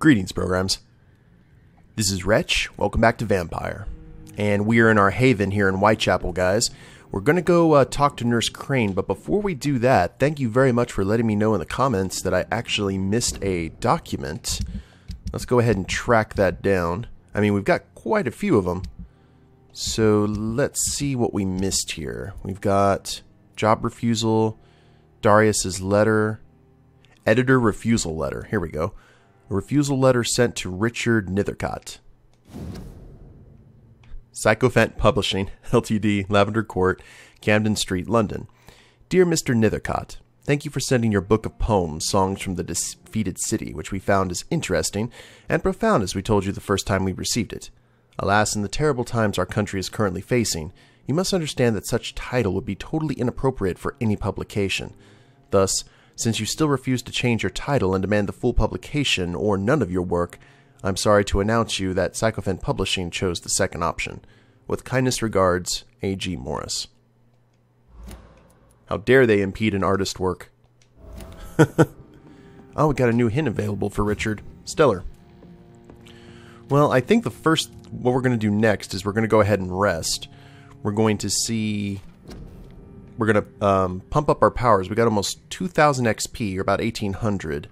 Greetings, programs. This is Wretch. Welcome back to Vampyr. And we are in our haven here in Whitechapel, guys. We're going to go uh, talk to Nurse Crane, but before we do that, thank you very much for letting me know in the comments that I actually missed a document. Let's go ahead and track that down. I mean, we've got quite a few of them. So let's see what we missed here. We've got job refusal, Darius's letter, editor refusal letter. Here we go. A refusal letter sent to Richard Nethercott. Sycophant Publishing, Ltd., Lavender Court, Camden Street, London. Dear Mr. Nethercott, thank you for sending your book of poems, Songs from the Defeated City, which we found as interesting and profound as we told you the first time we received it. Alas, in the terrible times our country is currently facing, you must understand that such title would be totally inappropriate for any publication. Thus, since you still refuse to change your title and demand the full publication or none of your work, I'm sorry to announce you that Sycophant Publishing chose the second option. With kindest regards, A.G. Morris. How dare they impede an artist's work? oh, we got a new hint available for Richard. Stellar. Well, I think the first, what we're going to do next is we're going to go ahead and rest. We're going to see, we're going to um, pump up our powers. We got almost 2,000 XP, or about 1,800.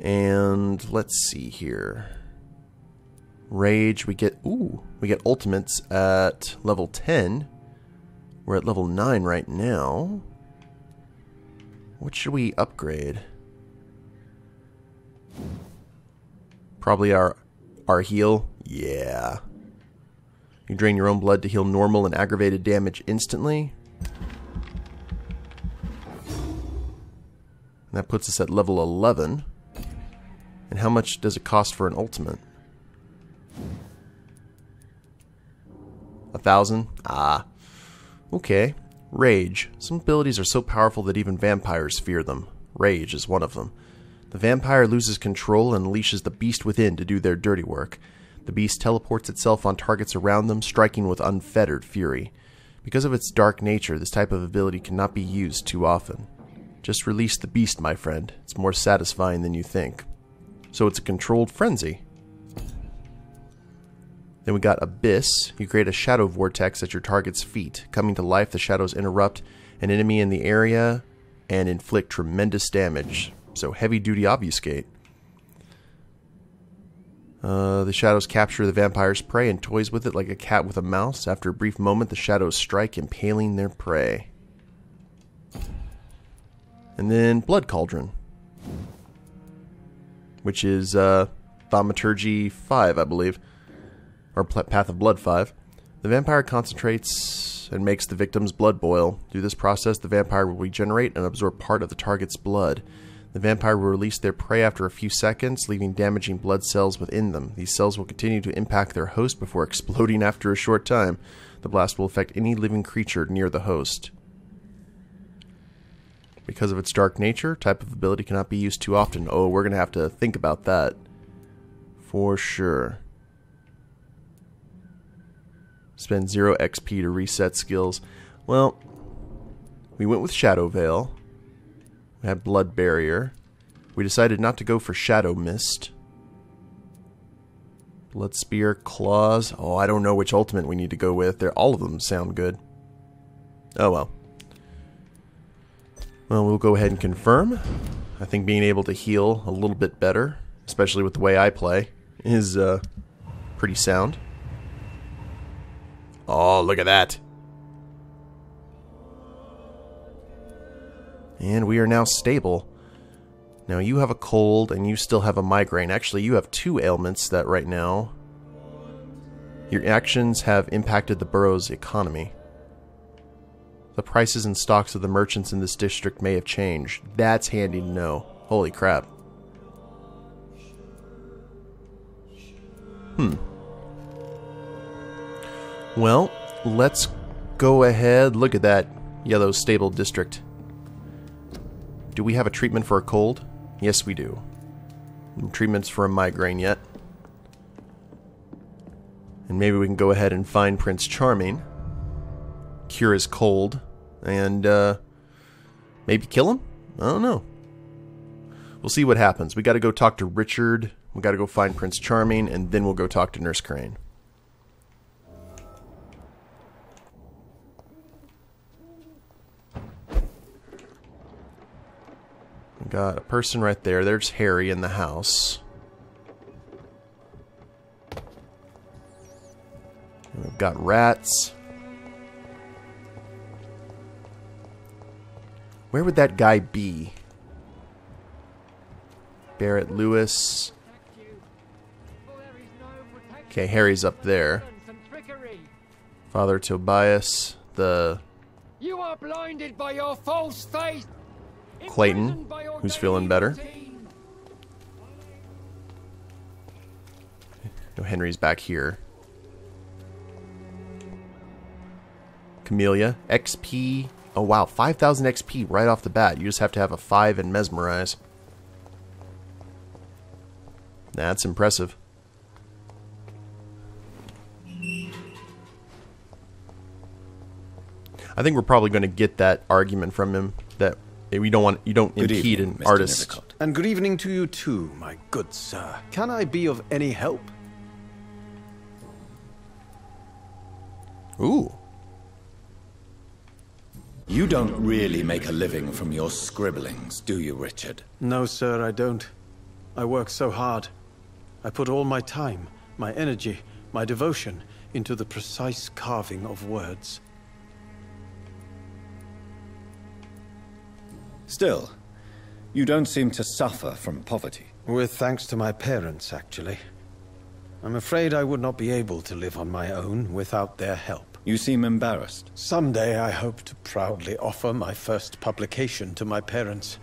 And let's see here. Rage, we get, ooh, we get ultimates at level 10. We're at level 9 right now. What should we upgrade? Probably our our heal. Yeah. You drain your own blood to heal normal and aggravated damage instantly. And that puts us at level 11. And how much does it cost for an ultimate? A thousand? Ah. Okay. Rage. Some abilities are so powerful that even vampires fear them. Rage is one of them. The vampire loses control and unleashes the beast within to do their dirty work. The beast teleports itself on targets around them, striking with unfettered fury. Because of its dark nature, this type of ability cannot be used too often. Just release the beast, my friend. It's more satisfying than you think. So it's a controlled frenzy. Then we got Abyss. You create a shadow vortex at your target's feet. Coming to life, the shadows interrupt an enemy in the area and inflict tremendous damage. So heavy duty obfuscate. Uh, the shadows capture the vampire's prey and toys with it like a cat with a mouse. After a brief moment, the shadows strike, impaling their prey. And then Blood Cauldron, which is uh, Thaumaturgy 5, I believe or Path of Blood 5. The vampire concentrates and makes the victim's blood boil. Through this process, the vampire will regenerate and absorb part of the target's blood. The vampire will release their prey after a few seconds, leaving damaging blood cells within them. These cells will continue to impact their host before exploding after a short time. The blast will affect any living creature near the host. Because of its dark nature, type of ability cannot be used too often. Oh, we're going to have to think about that. For sure. Spend 0 XP to reset skills. Well, we went with Shadow Veil. We had Blood Barrier. We decided not to go for Shadow Mist. Blood Spear, Claws. Oh, I don't know which ultimate we need to go with. They're, all of them sound good. Oh well. Well, we'll go ahead and confirm. I think being able to heal a little bit better, especially with the way I play, is uh, pretty sound. Oh, look at that. And we are now stable. Now you have a cold and you still have a migraine. Actually, you have two ailments that right now your actions have impacted the borough's economy. The prices and stocks of the merchants in this district may have changed. That's handy to know. Holy crap. Hmm. Well, let's go ahead. Look at that yellow stable district. Do we have a treatment for a cold? Yes, we do. Treatments for a migraine yet. And maybe we can go ahead and find Prince Charming, cure his cold, and uh, maybe kill him? I don't know. We'll see what happens. We got to go talk to Richard We got to go find Prince Charming, and then we'll go talk to Nurse Crane. We got a person right there. There's Harry in the house. We've got rats. Where would that guy be? Barrett Lewis. Okay, Harry's up there. Father Tobias, the You are blinded by your false faith. Clayton, imprisoned by your who's feeling better. no Henry's back here. Camellia, XP. Oh wow, 5000 XP right off the bat. You just have to have a 5 and mesmerize. That's impressive. I think we're probably going to get that argument from him that we don't want you don't Good impede evening, an Mr. artist. And good evening to you too, my good sir. Can I be of any help? Ooh. You don't really make a living from your scribblings, do you, Richard? No, sir, I don't. I work so hard. I put all my time, my energy, my devotion into the precise carving of words. Still, you don't seem to suffer from poverty. With thanks to my parents, actually. I'm afraid I would not be able to live on my own without their help. You seem embarrassed. Someday I hope to proudly offer my first publication to my parents.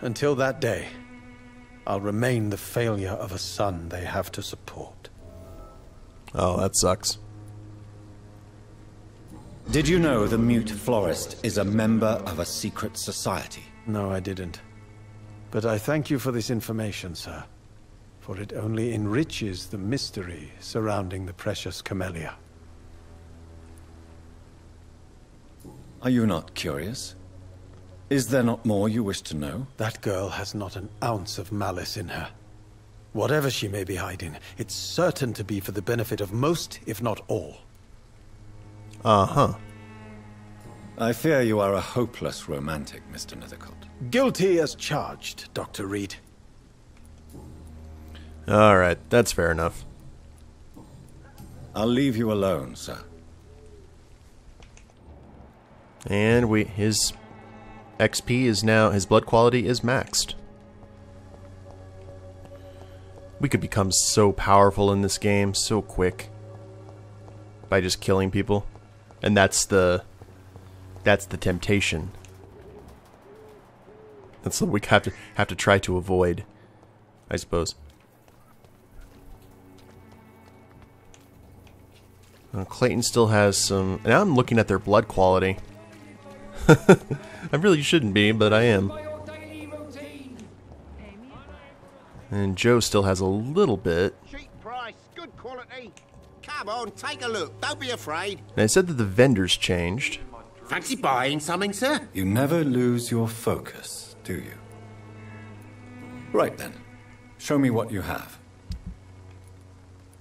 Until that day, I'll remain the failure of a son they have to support. Oh, that sucks. Did you know the Mute Florist is a member of a secret society? No, I didn't. But I thank you for this information, sir. For it only enriches the mystery surrounding the precious camellia. Are you not curious? Is there not more you wish to know? That girl has not an ounce of malice in her. Whatever she may be hiding, it's certain to be for the benefit of most, if not all. Uh huh. I fear you are a hopeless romantic, Mr. Nethercott. Guilty as charged, Dr. Reid. All right, that's fair enough. I'll leave you alone, sir. And we his XP is now his blood quality is maxed. We could become so powerful in this game so quick by just killing people. And that's the that's the temptation. That's what we have to have to try to avoid, I suppose. Uh, Clayton still has some. Now I'm looking at their blood quality. I really shouldn't be, but I am. By your daily routine. And Joe still has a little bit. Cheap price, good quality. Come on, take a look. Don't be afraid. And I said that the vendors changed. Fancy buying something, sir? You never lose your focus, do you? Right then. Show me what you have.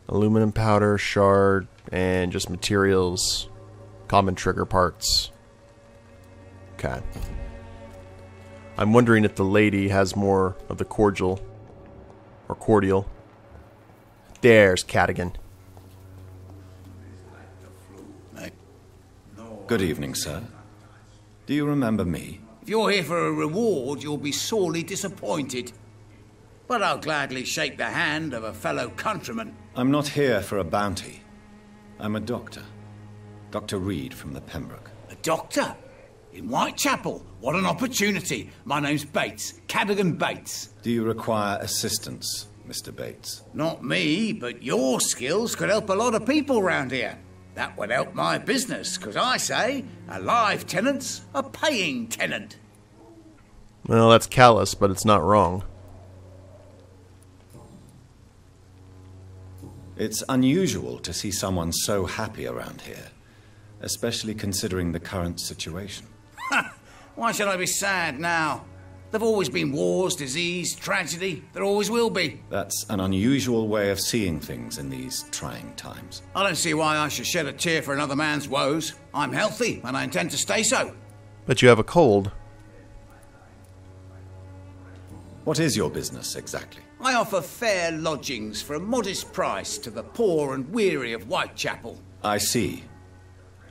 Aluminum powder, shard, and just materials, common trigger parts. Okay. I'm wondering if the lady has more of the cordial or cordial. There's Cadogan. Good evening, sir. Do you remember me? If you're here for a reward, you'll be sorely disappointed. But I'll gladly shake the hand of a fellow countryman. I'm not here for a bounty. I'm a doctor. Dr. Reid from the Pembroke. A doctor? In Whitechapel? What an opportunity. My name's Bates, Cadogan Bates. Do you require assistance, Mr. Bates? Not me, but your skills could help a lot of people round here. That would help my business, because I say a live tenant's a paying tenant. Well, that's callous, but it's not wrong. It's unusual to see someone so happy around here, especially considering the current situation. Why should I be sad now? There've always been wars, disease, tragedy. There always will be. That's an unusual way of seeing things in these trying times. I don't see why I should shed a tear for another man's woes. I'm healthy, and I intend to stay so. But you have a cold. What is your business exactly? I offer fair lodgings for a modest price to the poor and weary of Whitechapel. I see.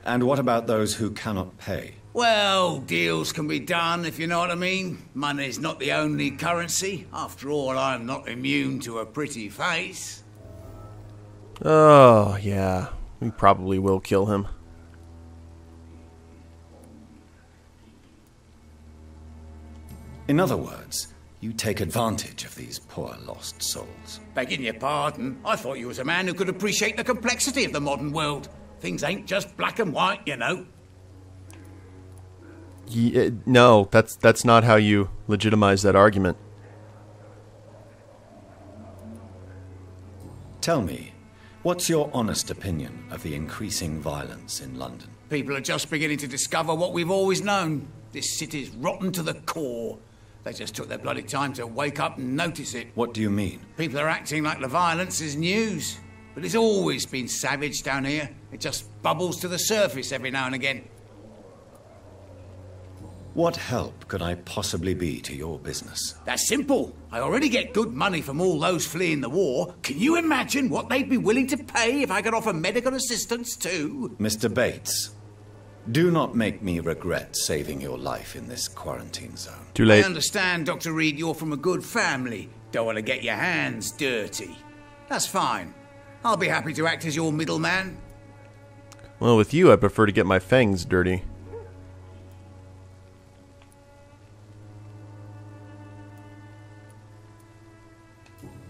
And what about those who cannot pay? Well, deals can be done, if you know what I mean. Money's not the only currency. After all, I'm not immune to a pretty face. Oh, yeah. We probably will kill him. In other words, you take advantage of these poor lost souls. Begging your pardon, I thought you was a man who could appreciate the complexity of the modern world. Things ain't just black and white, you know. Ye- uh, no, that's that's not how you legitimize that argument. Tell me, what's your honest opinion of the increasing violence in London? People are just beginning to discover what we've always known. This city's rotten to the core. They just took their bloody time to wake up and notice it. What do you mean? People are acting like the violence is news. But it's always been savage down here. It just bubbles to the surface every now and again. What help could I possibly be to your business? That's simple. I already get good money from all those fleeing the war. Can you imagine what they'd be willing to pay if I could offer medical assistance too? Mr. Bates, do not make me regret saving your life in this quarantine zone. Too late. I late. understand, Dr. Reid, you're from a good family. Don't want to get your hands dirty. That's fine. I'll be happy to act as your middleman. Well, with you, I prefer to get my fangs dirty.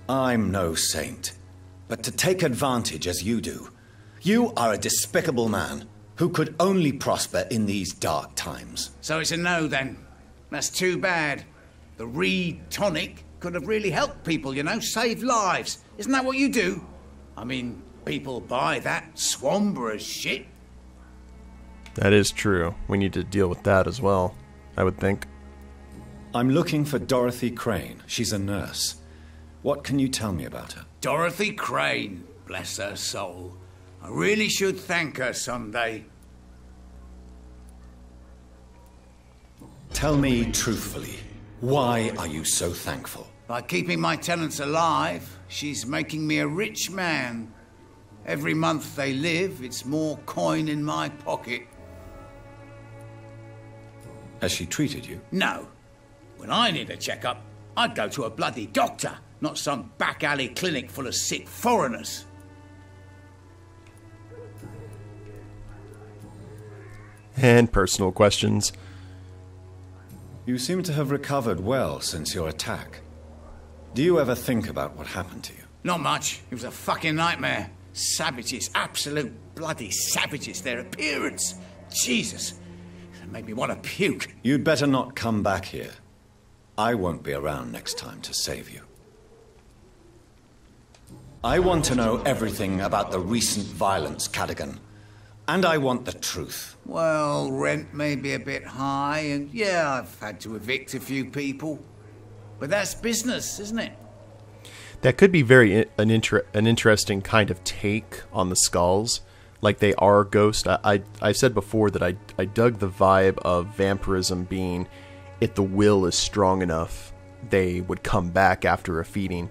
I'm no saint, but to take advantage as you do, you are a despicable man who could only prosper in these dark times. So it's a no then. That's too bad. The Reid tonic could have really helped people, you know, saved lives. Isn't that what you do? I mean, people buy that Swamborous shit. That is true. We need to deal with that as well, I would think. I'm looking for Dorothy Crane. She's a nurse. What can you tell me about her? Dorothy Crane, bless her soul. I really should thank her someday. Tell me truthfully, why are you so thankful? By keeping my tenants alive, she's making me a rich man. Every month they live, it's more coin in my pocket. Has she treated you? No. When I need a checkup, I'd go to a bloody doctor, not some back alley clinic full of sick foreigners. And personal questions. You seem to have recovered well since your attack. Do you ever think about what happened to you? Not much. It was a fucking nightmare. Savages, absolute bloody savages. Their appearance. Jesus. It made me want to puke. You'd better not come back here. I won't be around next time to save you. I want to know everything about the recent violence, Cadogan. And I want the truth. Well, rent may be a bit high, and yeah, I've had to evict a few people. But that's business, isn't it? That could be very an inter- an interesting kind of take on the skulls, like they are ghost. I I, I said before that I I dug the vibe of vampirism being, if the will is strong enough, they would come back after a feeding.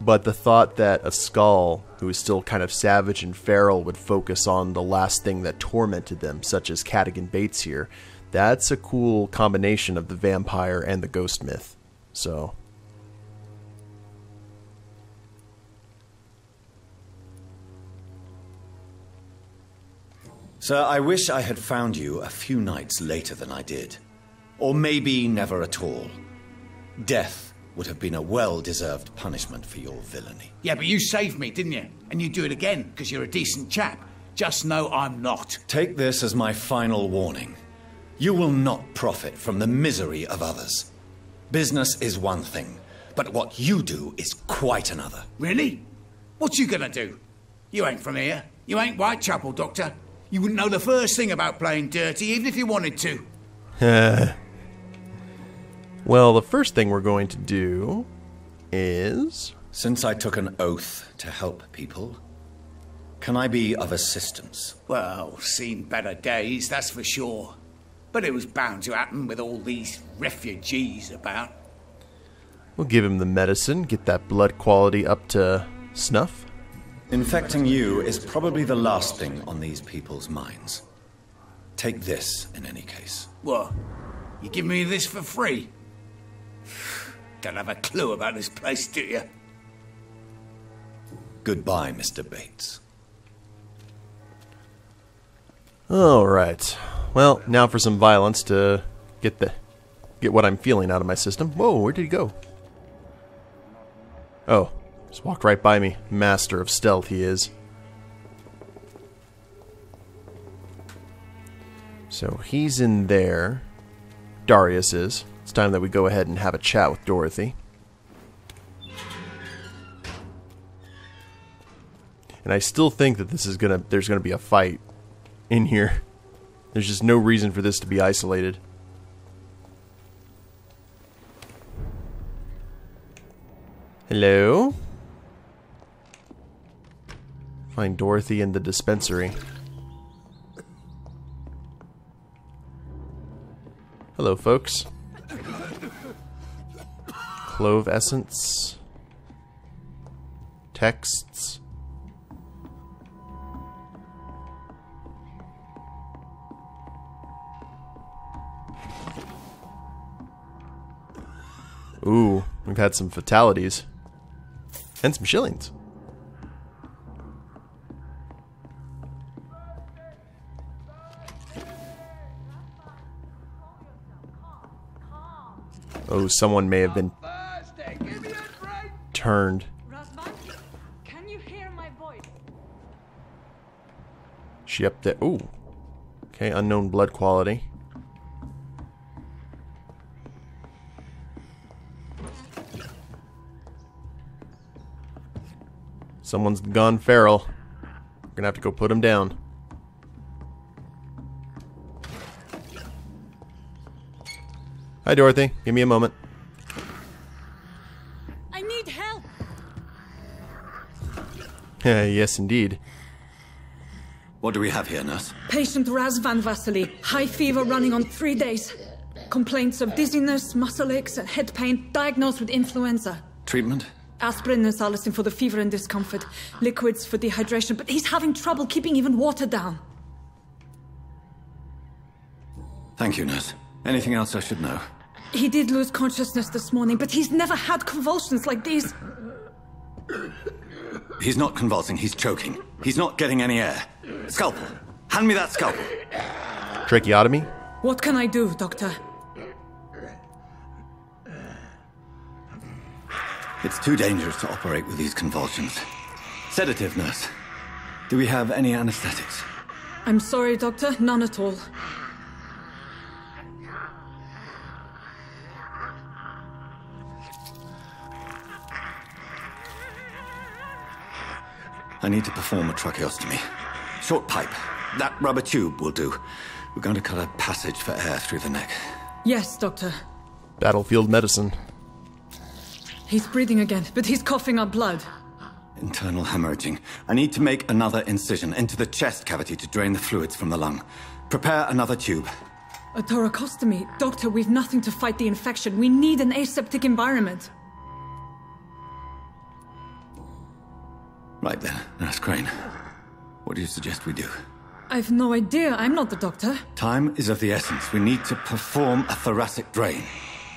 But the thought that a skull who is still kind of savage and feral would focus on the last thing that tormented them, such as Cadogan Bates here, that's a cool combination of the vampire and the ghost myth. So. Sir, I wish I had found you a few nights later than I did. Or maybe never at all. Death would have been a well deserved punishment for your villainy. Yeah, but you saved me, didn't you? And you do it again, because you're a decent chap. Just know I'm not. Take this as my final warning. You will not profit from the misery of others. Business is one thing, but what you do is quite another. Really? What you gonna do? You ain't from here. You ain't Whitechapel, Doctor. You wouldn't know the first thing about playing dirty, even if you wanted to. Well, the first thing we're going to do is. Since I took an oath to help people, can I be of assistance? Well, seen better days, that's for sure. But it was bound to happen with all these refugees about. We'll give him the medicine, get that blood quality up to snuff. Infecting you is probably the last thing on these people's minds. Take this, in any case. What? You give me this for free? Don't have a clue about this place, do you? Goodbye, Mr. Bates. All right. Well, now for some violence to get the get what I'm feeling out of my system. Whoa, where did he go? Oh, just walked right by me. Master of stealth he is. So he's in there. Darius is. It's time that we go ahead and have a chat with Dorothy. And I still think that this is gonna there's gonna be a fight in here. There's just no reason for this to be isolated. Hello? Find Dorothy in the dispensary. Hello, folks. Clove essence. Texts. Ooh, we've had some fatalities. And some shillings. Oh, someone may have been turned. Razvan, can you hear my voice? She up there. Ooh. Okay, unknown blood quality. Someone's gone feral. We're gonna have to go put him down. Hi, Dorothy. Give me a moment. yes, indeed. What do we have here, nurse? Patient Razvan Vasily, high fever running on three days. Complaints of dizziness, muscle aches, and head pain, diagnosed with influenza. Treatment? Aspirin and salicin for the fever and discomfort, liquids for dehydration, but he's having trouble keeping even water down. Thank you, nurse. Anything else I should know? He did lose consciousness this morning, but he's never had convulsions like these. He's not convulsing, he's choking. He's not getting any air. Scalpel! Hand me that scalpel! Tracheotomy? What can I do, Doctor? It's too dangerous to operate with these convulsions. Sedative, nurse. Do we have any anesthetics? I'm sorry, Doctor, none at all. I need to perform a tracheostomy. Short pipe. That rubber tube will do. We're going to cut a passage for air through the neck. Yes, Doctor. Battlefield medicine. He's breathing again, but he's coughing up blood. Internal hemorrhaging. I need to make another incision into the chest cavity to drain the fluids from the lung. Prepare another tube. A thoracostomy. Doctor, we've nothing to fight the infection. We need an aseptic environment. Right then, Nurse Crane. What do you suggest we do? I've no idea. I'm not the doctor. Time is of the essence. We need to perform a thoracic drain.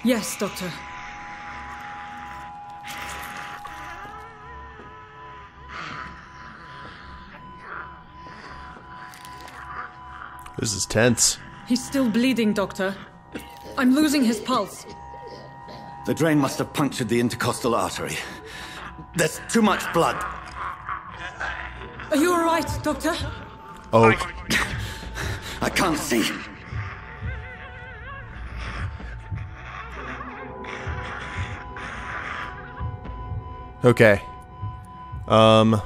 Yes, Doctor. This is tense. He's still bleeding, Doctor. I'm losing his pulse. The drain must have punctured the intercostal artery. There's too much blood. Are you alright, Doctor? Oh, I can't see. okay. Um,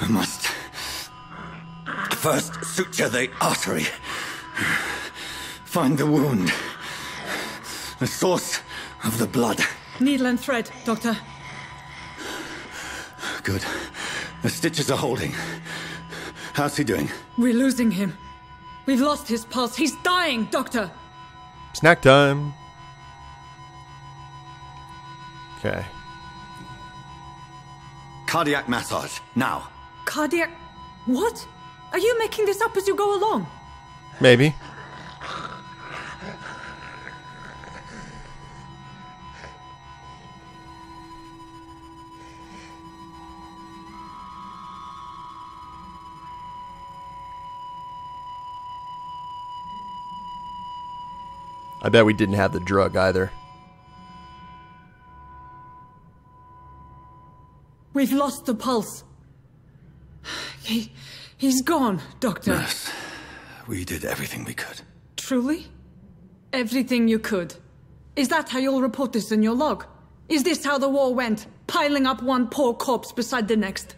I must first suture the artery. Find the wound. The source of the blood. Needle and thread, Doctor. Good. The stitches are holding. How's he doing? We're losing him. We've lost his pulse. He's dying, Doctor. Snack time. Okay. Cardiac massage, now. Cardiac. What? Are you making this up as you go along? Maybe. I bet we didn't have the drug either. We've lost the pulse. He. He's gone, Doctor. Nurse, we did everything we could. Truly? Everything you could. Is that how you'll report this in your log? Is this how the war went? Piling up one poor corpse beside the next?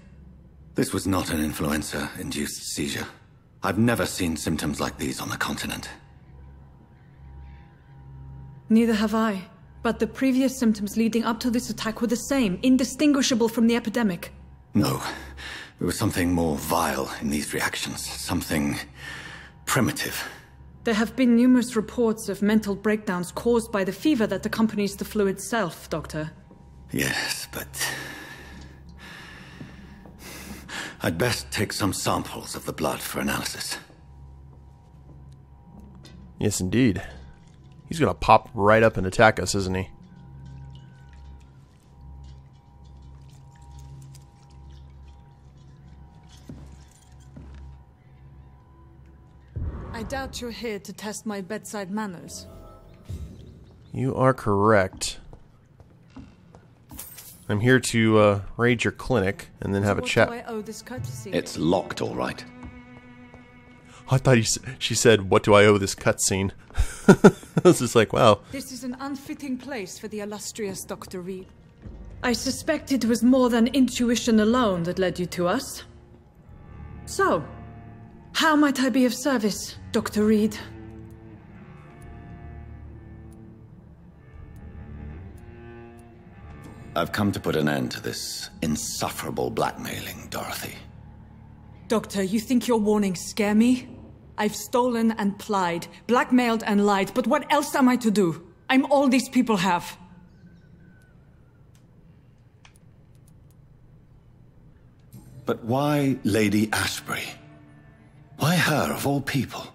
This was not an influenza induced seizure. I've never seen symptoms like these on the continent. Neither have I. But the previous symptoms leading up to this attack were the same, indistinguishable from the epidemic. No. There was something more vile in these reactions. Something primitive. There have been numerous reports of mental breakdowns caused by the fever that accompanies the flu itself, Doctor. Yes, but. I'd best take some samples of the blood for analysis. Yes, indeed. He's gonna pop right up and attack us, isn't he? I doubt you're here to test my bedside manners. You are correct. I'm here to uh, raid your clinic and then have a what chat. I owe this courtesy? It's locked, all right. I thought he, she said, "What do I owe this cutscene?" I was just like, "Wow." This is an unfitting place for the illustrious Dr. Reid. I suspect it was more than intuition alone that led you to us. So, how might I be of service, Dr. Reid? I've come to put an end to this insufferable blackmailing, Dorothy. Doctor, you think your warnings scare me? I've stolen and plied, blackmailed and lied, but what else am I to do? I'm all these people have. But why Lady Ashbury? Why her, of all people?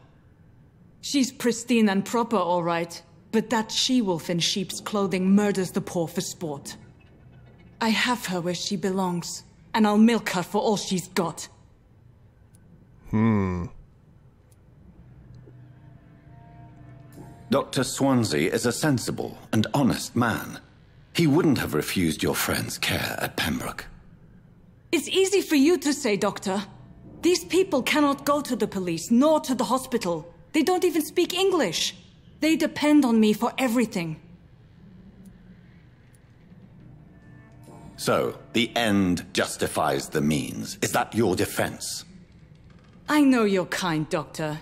She's pristine and proper, all right. But that she-wolf in sheep's clothing murders the poor for sport. I have her where she belongs, and I'll milk her for all she's got. Hmm. Dr. Swansea is a sensible and honest man. He wouldn't have refused your friend's care at Pembroke. It's easy for you to say, Doctor. These people cannot go to the police, nor to the hospital. They don't even speak English. They depend on me for everything. So, the end justifies the means. Is that your defense? I know you're kind, Doctor.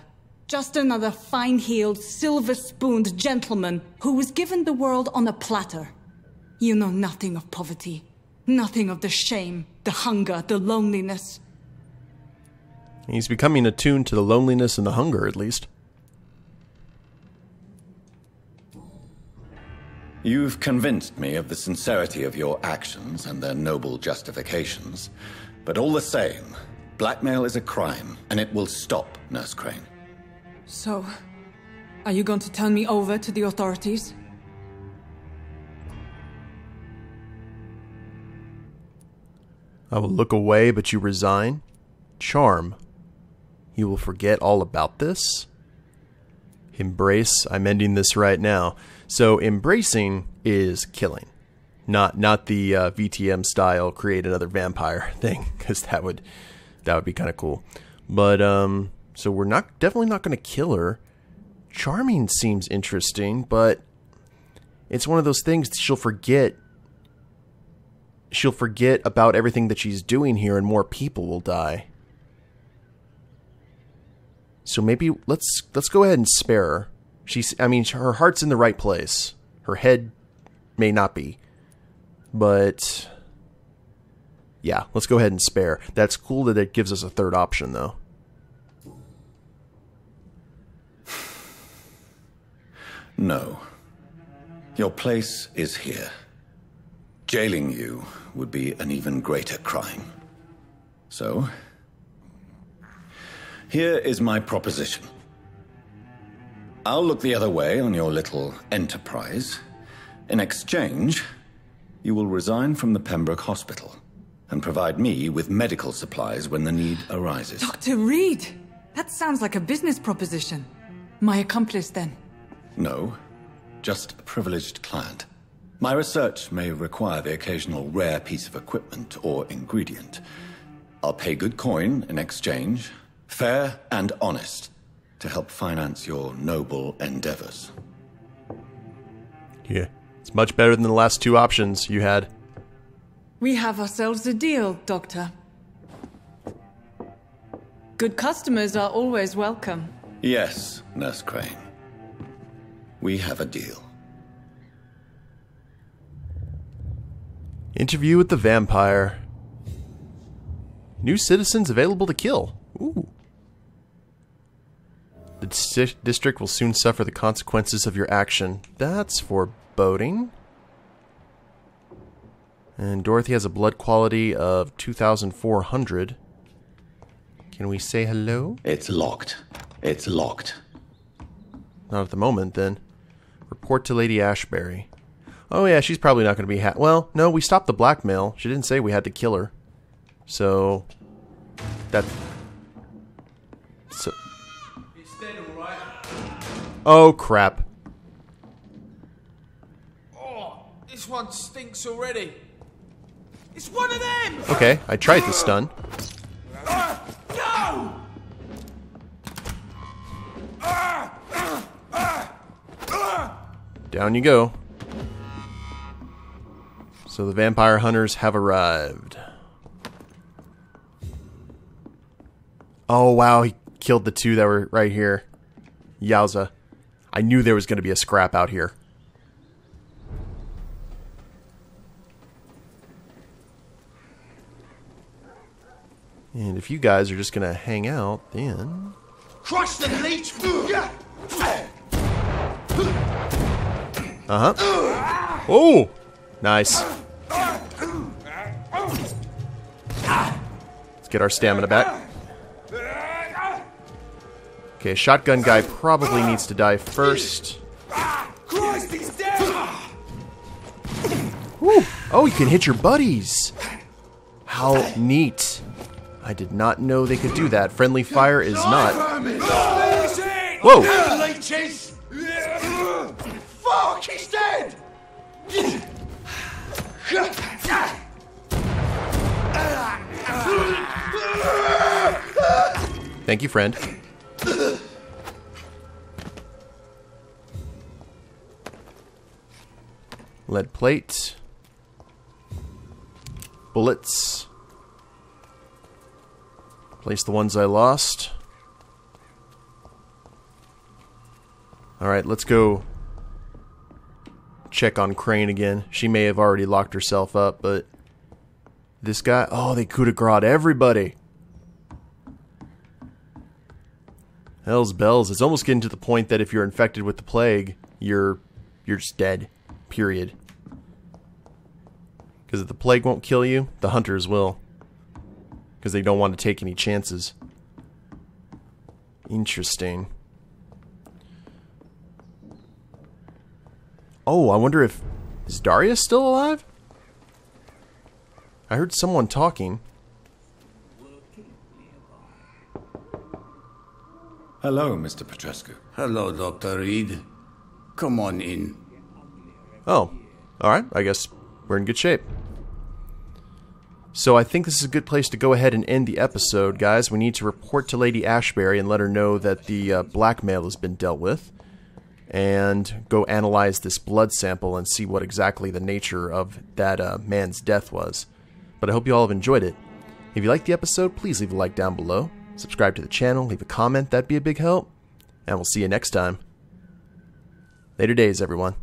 Just another fine heeled, silver spooned gentleman who was given the world on a platter. You know nothing of poverty, nothing of the shame, the hunger, the loneliness. He's becoming attuned to the loneliness and the hunger, at least. You've convinced me of the sincerity of your actions and their noble justifications. But all the same, blackmail is a crime, and it will stop, Nurse Crane. So, are you going to turn me over to the authorities? I will look away, but you resign. Charm. You will forget all about this. Embrace. I'm ending this right now. So embracing is killing, not not the uh, VTM style create another vampire thing, because that would that would be kind of cool. But um, so we're not definitely not going to kill her. Charming seems interesting, but it's one of those things she'll forget she'll forget about everything that she's doing here and more people will die. So maybe let's let's go ahead and spare her. She's I mean her heart's in the right place. Her head may not be. But yeah, let's go ahead and spare. That's cool that it gives us a third option though. No. Your place is here. Jailing you would be an even greater crime. So, here is my proposition. I'll look the other way on your little enterprise. In exchange, you will resign from the Pembroke Hospital and provide me with medical supplies when the need arises. Dr. Reid! That sounds like a business proposition. My accomplice, then. No, just a privileged client. My research may require the occasional rare piece of equipment or ingredient. I'll pay good coin in exchange, fair and honest, to help finance your noble endeavors. Yeah. It's much better than the last two options you had. We have ourselves a deal, Doctor. Good customers are always welcome. Yes, Nurse Crane. We have a deal. Interview with the vampire. New citizens available to kill. Ooh. The dis- district will soon suffer the consequences of your action. That's foreboding. And Dorothy has a blood quality of 2,400. Can we say hello? It's locked. It's locked. Not at the moment, then. Report to Lady Ashbury. Oh, yeah, she's probably not going to be ha- Well, no, we stopped the blackmail. She didn't say we had to kill her. So. That. So. Oh, crap. Oh, this one stinks already. It's one of them! Okay, I tried to stun. Uh, no! Uh, uh, Down you go. So the vampire hunters have arrived. Oh, wow, he killed the two that were right here. Yowza. I knew there was going to be a scrap out here. And if you guys are just going to hang out, then... Crush the leech! Uh huh. Oh! Nice. Let's get our stamina back. Okay, shotgun guy probably needs to die first. Oh, you can hit your buddies! How neat. I did not know they could do that. Friendly fire is not. Whoa! He's dead! Thank you, friend. Lead plate. Bullets. Place the ones I lost. Alright, let's go check on Crane again. She may have already locked herself up, but this guy, oh, they coup de grace everybody. Hell's bells. It's almost getting to the point that if you're infected with the plague, you're you're just dead. Period. Because if the plague won't kill you, the hunters will. Because they don't want to take any chances. Interesting. Oh, I wonder if is Darius still alive? I heard someone talking. Hello, Mr. Petrescu. Hello, Dr. Reid. Come on in. Oh, alright, I guess we're in good shape. So I think this is a good place to go ahead and end the episode, guys. We need to report to Lady Ashbury and let her know that the uh, blackmail has been dealt with. And go analyze this blood sample and see what exactly the nature of that uh, man's death was. But I hope you all have enjoyed it. If you liked the episode, please leave a like down below. Subscribe to the channel, leave a comment, that'd be a big help. And we'll see you next time. Later days, everyone.